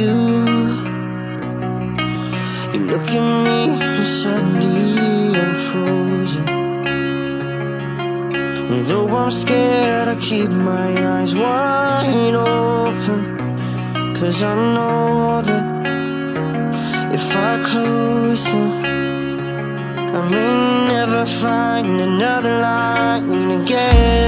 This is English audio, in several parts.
you. You look at me and suddenly I'm frozen. Though I'm scared I keep my eyes wide open. Cause I know that if I close them I may never find another light again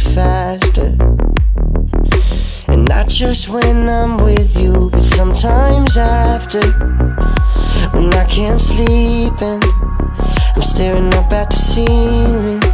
faster. And not just when I'm with you, but sometimes after. When I can't sleep and I'm staring up at the ceiling.